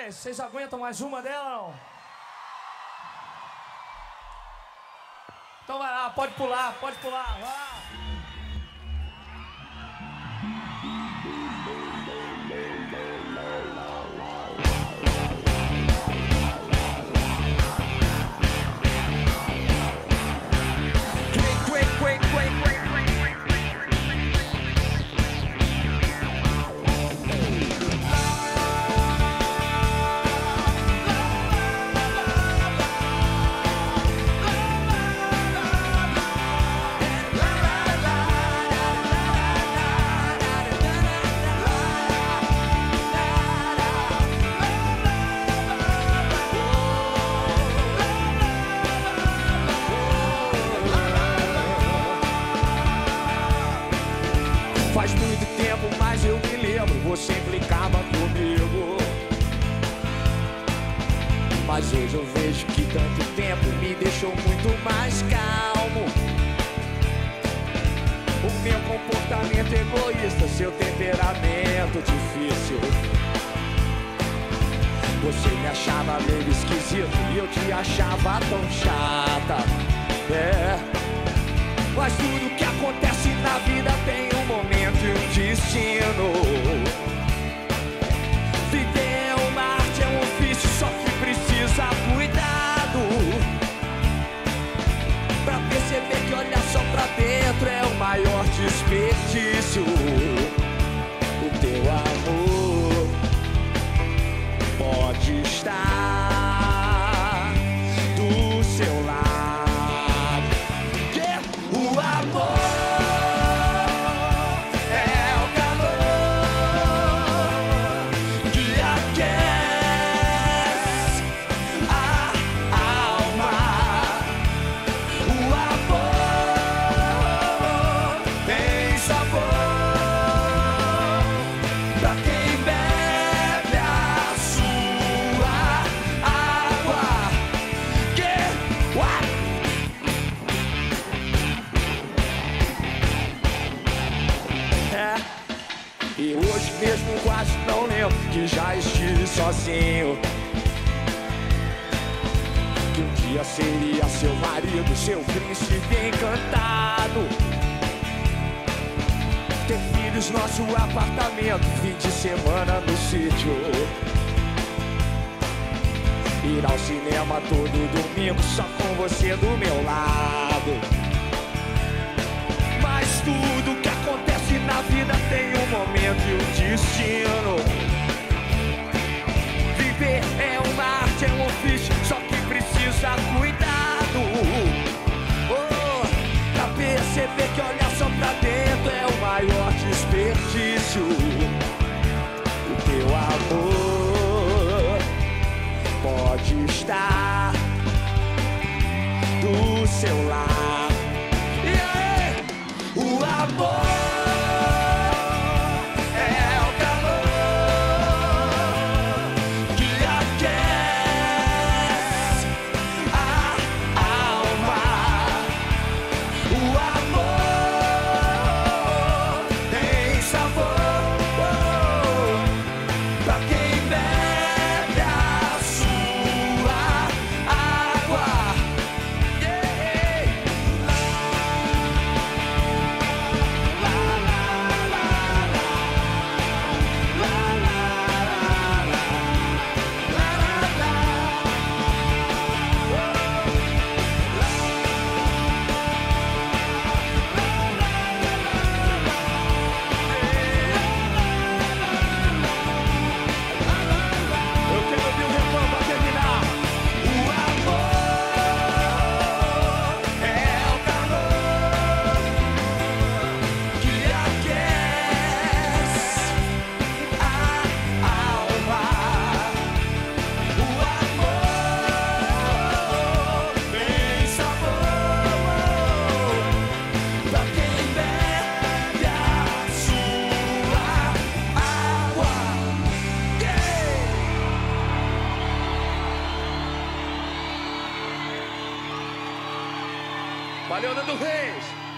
Reis, vocês aguentam mais uma dela não? Então vai lá, pode pular, pode pular, vai. Faz muito tempo, mas eu me lembro, você implicava comigo. Mas hoje eu vejo que tanto tempo me deixou muito mais calmo. O meu comportamento egoísta, seu temperamento difícil. Você me achava meio esquisito e eu te achava tão chata. É. Mas tudo que acontece na vida tem e mesmo quase não lembro que já estive sozinho. Que um dia seria seu marido, seu príncipe encantado. Ter filhos, nosso apartamento, fim de semana no sítio. Ir ao cinema todo domingo só com você do meu lado. Mas tudo que acontece na vida tem um pode estar do seu lado. E aí? O amor Valeu, Nando Reis.